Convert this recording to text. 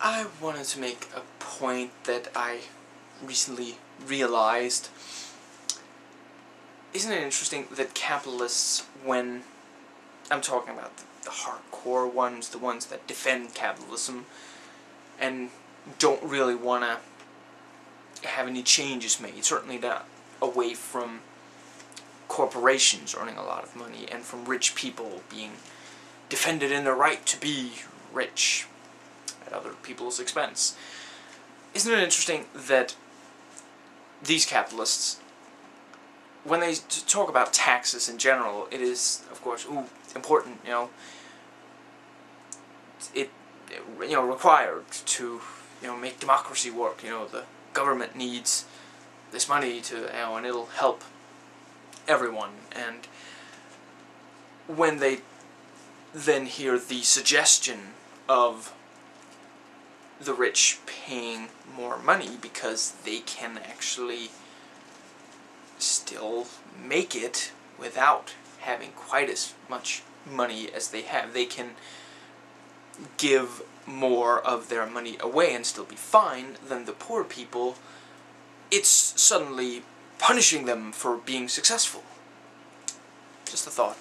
I wanted to make a point that I recently realized. Isn't it interesting that capitalists, when I'm talking about the, hardcore ones, the ones that defend capitalism, and don't really want to have any changes made, certainly not away from corporations earning a lot of money and from rich people being defended in their right to be rich other people's expense. Isn't it interesting that these capitalists, when they talk about taxes in general, it is, of course, ooh, important, you know, it, you know, required to, you know, make democracy work, you know, the government needs this money to, you know, and it'll help everyone, and when they then hear the suggestion of the rich paying more money because they can actually still make it without having quite as much money as they have. They can give more of their money away and still be fine than the poor people. It's suddenly punishing them for being successful. Just a thought.